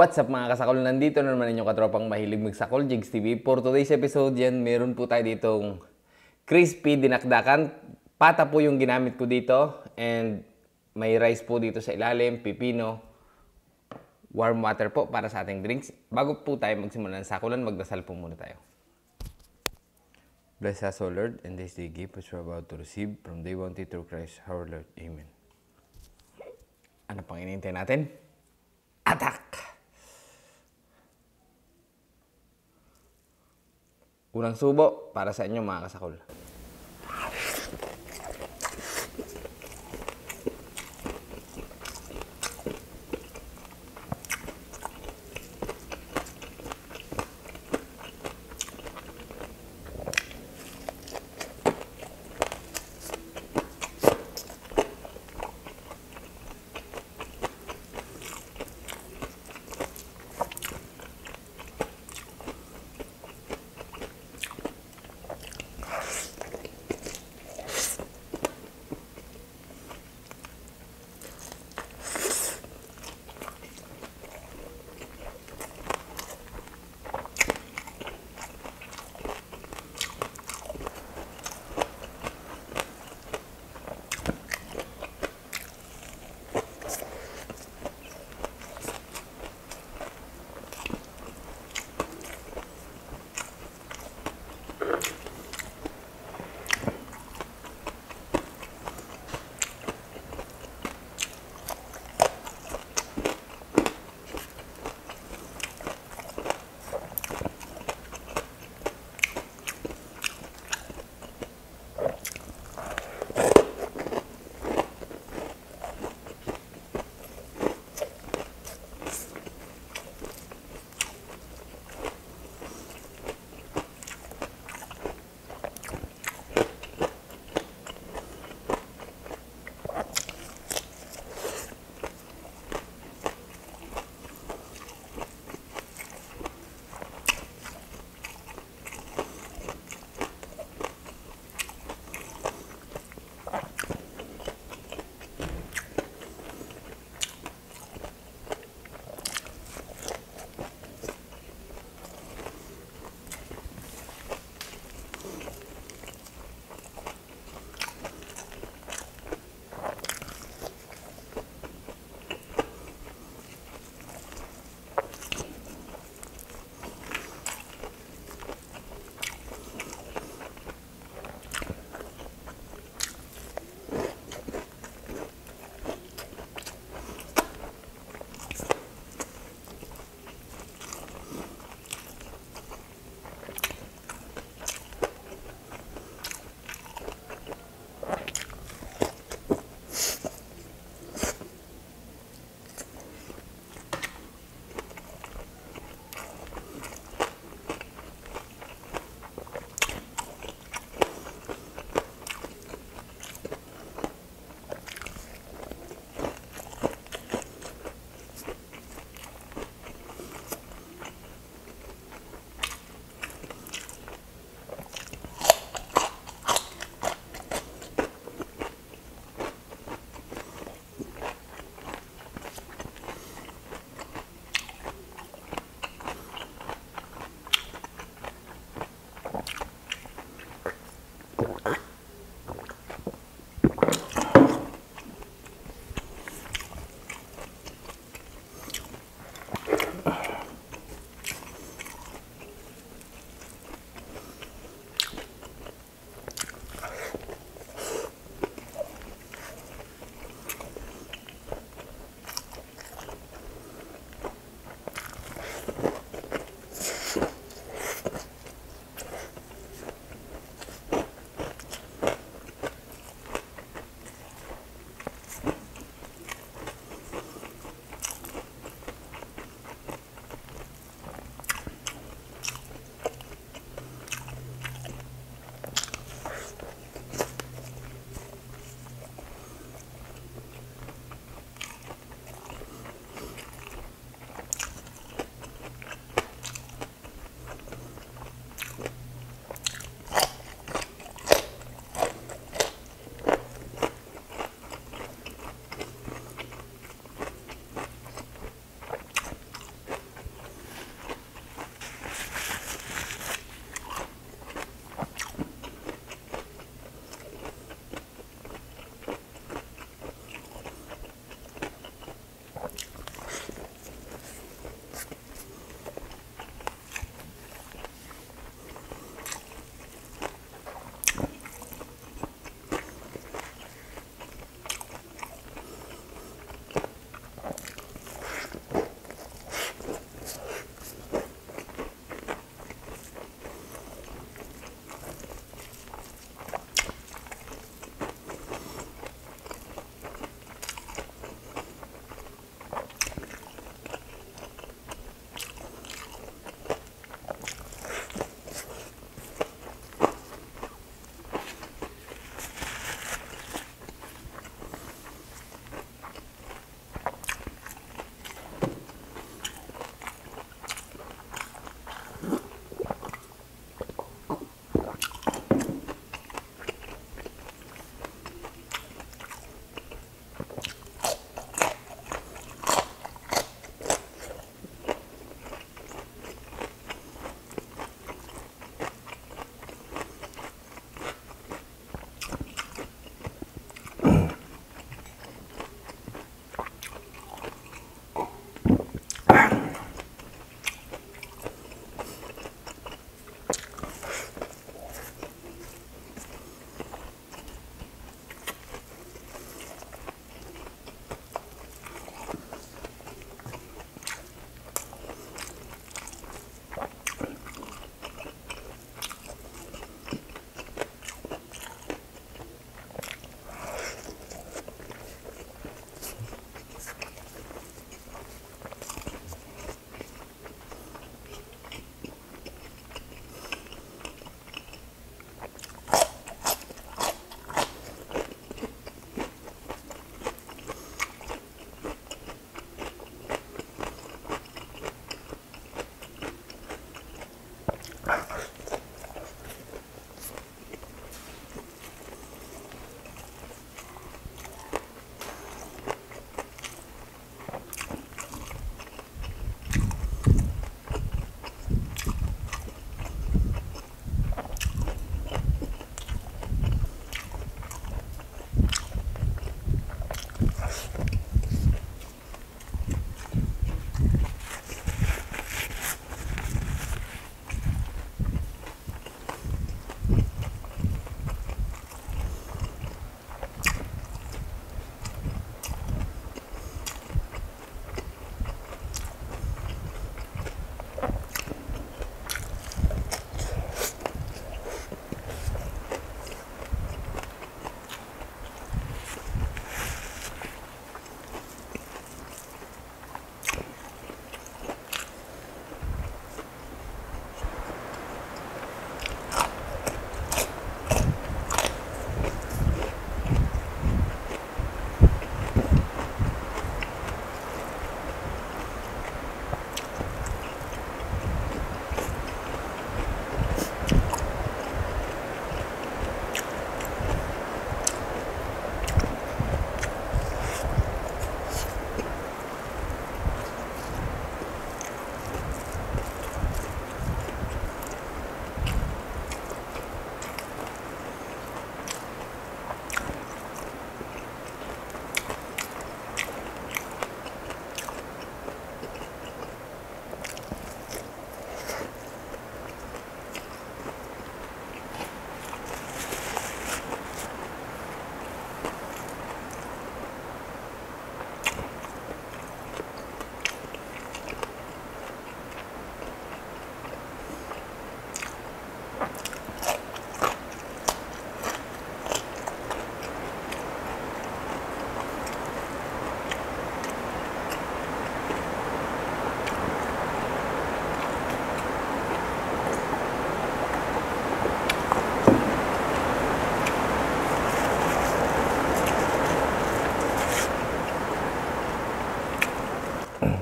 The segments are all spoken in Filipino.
What's up mga kasakol? Nandito na naman inyong katropang mahilig magsakol, Jigs TV. For today's episode yan, meron po tayo ditong crispy dinakdakan. Pata po yung ginamit ko dito. And may rice po dito sa ilalim, pipino, warm water po para sa ating drinks. Bago po tayo magsimula ng sakulan, magdasal po muna tayo. Bless us, O Lord, and this day gift which we're about to receive from day one through Christ our Lord. Amen. Ano pang inintay natin? Unang subo para sa inyo mga kasakol.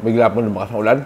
Bigla po lumakas ang ulan.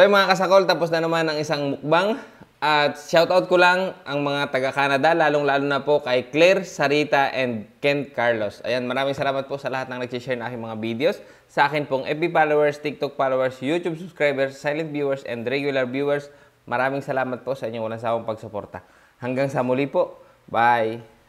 So mga kasakol, tapos na naman ang isang mukbang. At shoutout ko lang ang mga taga-Canada, lalong-lalo na po kay Claire, Sarita, and Kent Carlos. Ayan, maraming salamat po sa lahat ng nag-share ng aking mga videos. Sa akin pong FB followers, TikTok followers, YouTube subscribers, silent viewers, and regular viewers. Maraming salamat po sa inyong walang sawang pagsuporta. Hanggang sa muli po. Bye!